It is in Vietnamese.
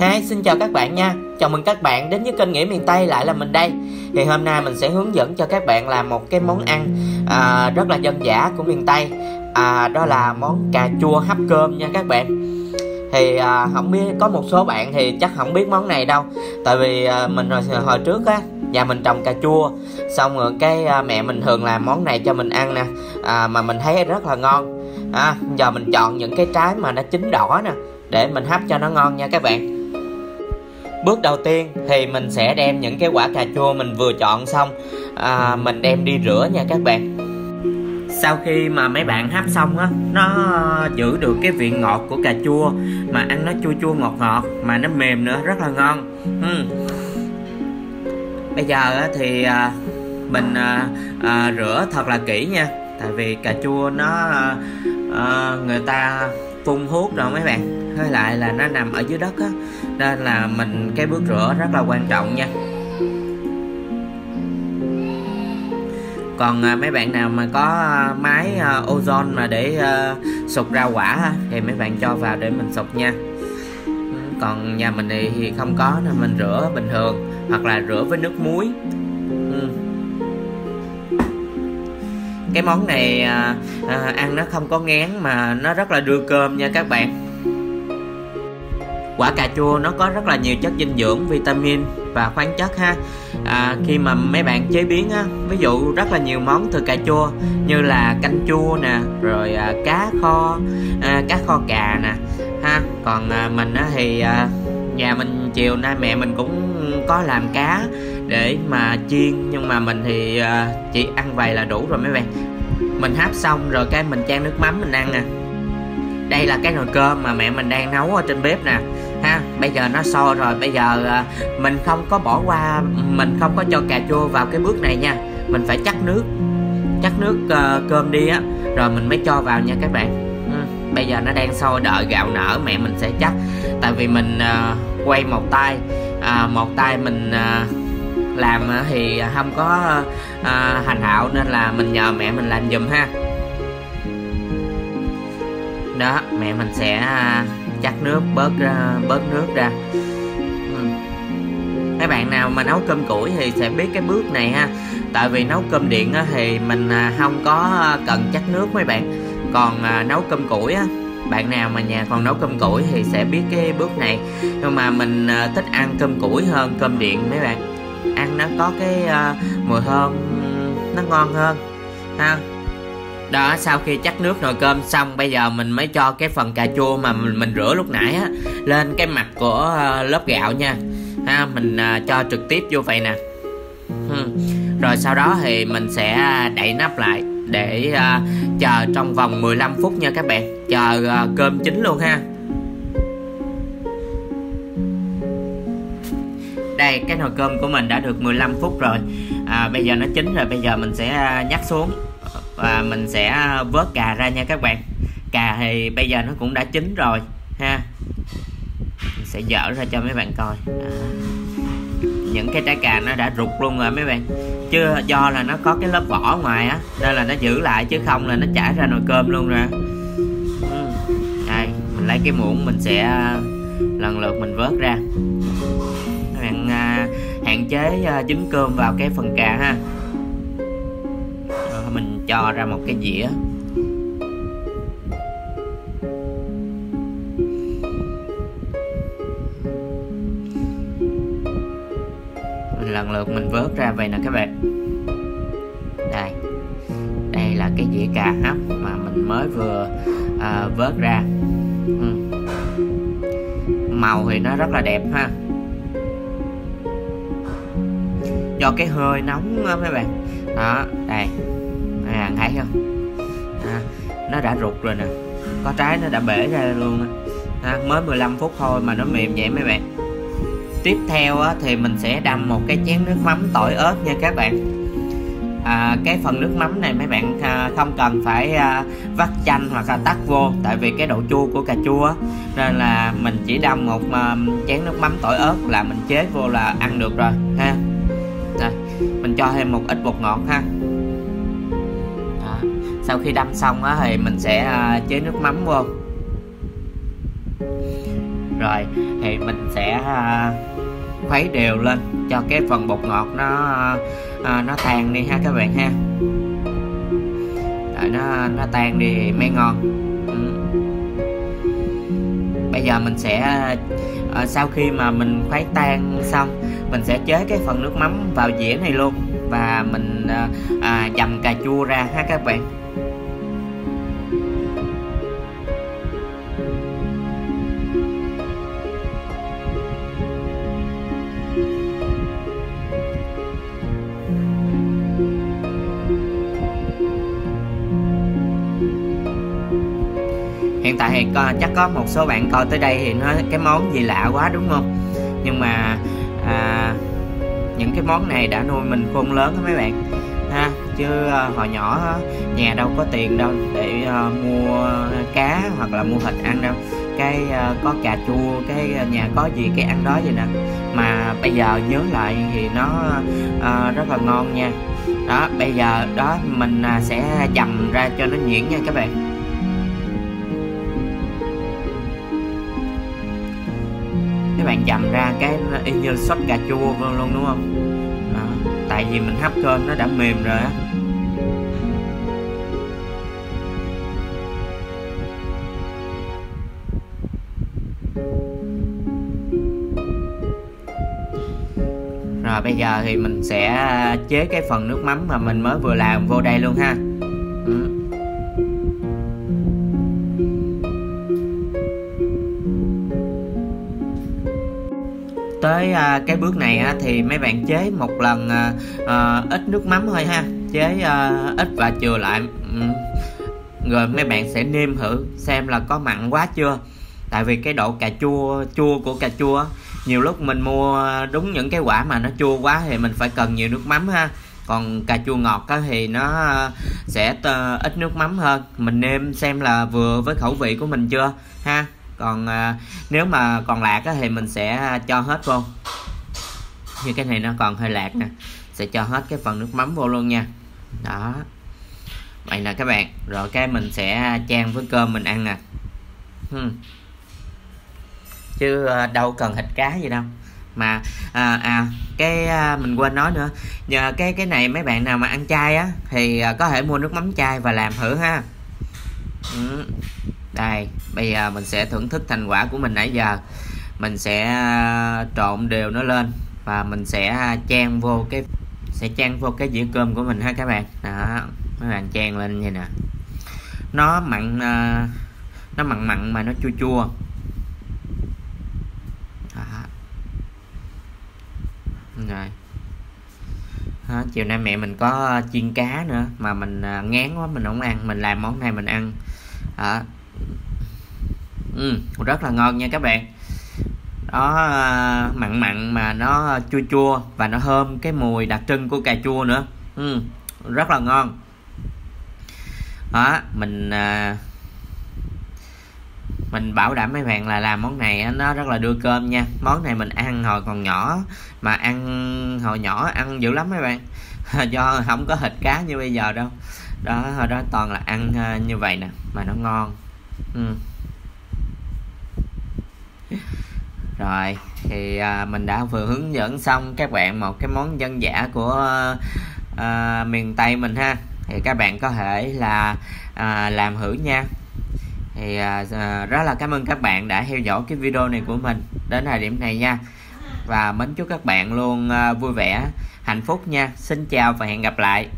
Hi, xin chào các bạn nha. Chào mừng các bạn đến với kênh Nghĩa Miền Tây lại là mình đây. Thì hôm nay mình sẽ hướng dẫn cho các bạn làm một cái món ăn à, rất là dân dã của miền Tây. À, Đó là món cà chua hấp cơm nha các bạn. Thì à, không biết có một số bạn thì chắc không biết món này đâu. Tại vì à, mình hồi, hồi trước á nhà mình trồng cà chua. Xong rồi cái à, mẹ mình thường làm món này cho mình ăn nè. À, mà mình thấy rất là ngon. À, giờ mình chọn những cái trái mà nó chín đỏ nè để mình hấp cho nó ngon nha các bạn bước đầu tiên thì mình sẽ đem những cái quả cà chua mình vừa chọn xong. À, mình đem đi rửa nha các bạn. Sau khi mà mấy bạn hấp xong á nó ờ, giữ được cái vị ngọt của cà chua mà ăn nó chua chua ngọt ngọt mà nó mềm nữa rất là ngon. Uhm. bây giờ á, thì à, mình à, à, rửa thật là kỹ nha. Tại vì cà chua nó à, à, người ta phun hút rồi mấy bạn hơi lại là nó nằm ở dưới đất á. Nên là mình cái bước rửa rất là quan trọng nha. Còn à, mấy bạn nào mà có à, máy à, ozone mà để à, sụt ra quả thì mấy bạn cho vào để mình sụt nha. Còn nhà mình thì không có nên mình rửa bình thường hoặc là rửa với nước muối. Ừ. cái món này à, à, ăn nó không có ngán mà nó rất là đưa cơm nha các bạn quả cà chua nó có rất là nhiều chất dinh dưỡng vitamin và khoáng chất ha. À, khi mà mấy bạn chế biến á ví dụ rất là nhiều món từ cà chua như là canh chua nè rồi à, cá kho à, cá kho cà nè ha. Còn à, mình á thì à, nhà mình chiều nay mẹ mình cũng có làm cá để mà chiên nhưng mà mình thì à, chỉ ăn vầy là đủ rồi mấy bạn. Mình hấp xong rồi cái mình chan nước mắm mình ăn nè đây là cái nồi cơm mà mẹ mình đang nấu ở trên bếp nè ha. Bây giờ nó sôi rồi bây giờ ờ, mình không có bỏ qua mình không có cho cà chua vào cái bước này nha. Mình phải chắc nước chắc nước uh, cơm đi á rồi mình mới cho vào nha các bạn. Ừ. bây giờ nó đang sôi đợi gạo nở mẹ mình sẽ chắc. Tại vì mình uh, quay một tay uh, một tay mình uh, làm thì không có uh, hành hạo nên là mình nhờ mẹ mình làm giùm ha. Đó mẹ mình sẽ chắc nước, bớt ra bớt nước ra. Ừ. bạn nào mà nấu cơm củi thì sẽ biết cái bước này ha. Tại vì nấu cơm điện thì mình à, không có ờ, cần chắc nước mấy bạn. Còn à, nấu cơm củi á, bạn nào mà nhà còn nấu cơm củi thì sẽ biết cái bước này. Nhưng mà mình ờ, thích ăn cơm củi hơn cơm điện mấy bạn. Ăn nó có cái mùi thơm nó ngon hơn, ha đó sau khi chắc nước nồi cơm xong bây giờ mình mới cho cái phần cà chua mà mình, mình rửa lúc nãy á lên cái mặt của uh, lớp gạo nha. Ha mình uh, cho trực tiếp vô vậy nè. Hmm. rồi sau đó thì mình sẽ đậy nắp lại để uh, chờ trong vòng 15 phút nha các bạn. Chờ uh, cơm chín luôn ha. Đây cái nồi cơm của mình đã được 15 phút rồi. À, bây giờ nó chín rồi bây giờ mình sẽ nhắc xuống và mình sẽ vớt cà ra nha các bạn. Cà thì bây giờ nó cũng đã chín rồi ha. Mình sẽ dở ra cho mấy bạn coi. À. những cái trái cà nó đã rụt luôn rồi mấy bạn. Chứ do là nó có cái lớp vỏ ngoài á nên là nó giữ lại chứ không là nó chảy ra nồi cơm luôn rồi ừ. đây mình lấy cái muỗng mình sẽ à, lần lượt mình vớt ra. Các bạn à, hạn chế à, dính cơm vào cái phần cà ha cho ra một cái dĩa. Mình lần lượt mình vớt ra vậy nè các bạn. Đây đây là cái dĩa cà hấp mà mình mới vừa à, vớt ra. Ừ. màu thì nó rất là đẹp ha. Do cái hơi nóng đó mấy bạn. Đó đây thấy không? À, nó đã rụt rồi nè. Có trái nó đã bể ra luôn à, mới 15 phút thôi mà nó mềm vậy mấy bạn. Tiếp theo á, thì mình sẽ đâm một cái chén nước mắm tỏi ớt nha các bạn. À, cái phần nước mắm này mấy bạn à, không cần phải à, vắt chanh hoặc là tắt vô tại vì cái độ chua của cà chua nên là mình chỉ đâm một à, chén nước mắm tỏi ớt là mình chế vô là ăn được rồi ha. Đây, mình cho thêm một ít bột ngọt ha sau khi đâm xong á thì mình sẽ uh, chế nước mắm vô. Rồi thì mình sẽ uh, khuấy đều lên cho cái phần bột ngọt nó uh, nó tan đi ha các bạn ha. Đợi nó nó tan đi thì mới ngon. Ừ. bây giờ mình sẽ sau khi mà mình khuấy tan xong mình sẽ chế cái phần nước mắm vào dĩa này luôn và mình à, à, dầm cà chua ra ha các bạn. Hiện tại thì có, chắc có một số bạn coi tới đây thì nói cái món gì lạ quá đúng không? Nhưng mà à, những cái món này đã nuôi mình khôn lớn đó mấy bạn? Ha chứ uh, hồi nhỏ nhà đâu có tiền đâu để uh, mua cá hoặc là mua thịt ăn đâu. Cái uh, có cà chua cái nhà có gì cái ăn đó vậy nè. Mà bây giờ nhớ lại thì nó uh, rất là ngon nha. Đó bây giờ đó mình uh, sẽ dầm ra cho nó nhuyễn nha các bạn. Bạn dầm ra cái y như sốt cà chua vân luôn, đúng không đó. tại vì mình hấp cơm nó đã mềm rồi á rồi bây giờ thì mình sẽ chế cái phần nước mắm mà mình mới vừa làm vô đây luôn ha ừ. Tới à, cái bước này á, thì mấy bạn chế một lần à, à, ít nước mắm thôi ha. Chế à, ít và chừa lại ừ. rồi mấy bạn sẽ nêm thử xem là có mặn quá chưa. Tại vì cái độ cà chua chua của cà chua nhiều lúc mình mua đúng những cái quả mà nó chua quá thì mình phải cần nhiều nước mắm ha. Còn cà chua ngọt á, thì nó à, sẽ ít nước mắm hơn. Mình nêm xem là vừa với khẩu vị của mình chưa ha còn à, nếu mà còn lạc á, thì mình sẽ à, cho hết vô. Như cái này nó còn hơi lạc nè. Sẽ cho hết cái phần nước mắm vô luôn nha. Đó. Vậy nè các bạn. Rồi cái mình sẽ à, chan với cơm mình ăn nè. Hmm. chứ à, đâu cần thịt cá gì đâu. Mà à, à cái à, mình quên nói nữa. Nhờ cái cái này mấy bạn nào mà ăn chay á thì à, có thể mua nước mắm chay và làm thử ha. Ừ đây bây giờ mình sẽ thưởng thức thành quả của mình nãy giờ. Mình sẽ ờ, trộn đều nó lên và mình sẽ ờ, chan vô cái sẽ chan vô cái dĩa cơm của mình ha các bạn. Đó các bạn chan lên như nè. Nó mặn ờ, nó mặn mặn mà nó chua chua. Đó. rồi. Đó, chiều nay mẹ mình có chiên cá nữa mà mình ngán quá mình không ăn. Mình làm món này mình ăn. Đó ừ, rất là ngon nha các bạn. Đó à, mặn mặn mà nó chua chua và nó thơm cái mùi đặc trưng của cà chua nữa. Ừ, rất là ngon. Đó mình à, mình bảo đảm mấy bạn là làm món này nó rất là đưa cơm nha. Món này mình ăn hồi còn nhỏ mà ăn hồi nhỏ ăn dữ lắm mấy bạn. Do không có thịt cá như bây giờ đâu. Đó hồi đó toàn là ăn à, như vậy nè mà nó ngon. Ừ. rồi thì à, mình đã vừa hướng dẫn xong các bạn một cái món dân dã của à, miền tây mình ha. Thì các bạn có thể là à, làm thử nha. Thì à, à, rất là cảm ơn các bạn đã theo dõi cái video này của mình đến thời điểm này nha. Và mến chúc các bạn luôn à, vui vẻ hạnh phúc nha. Xin chào và hẹn gặp lại.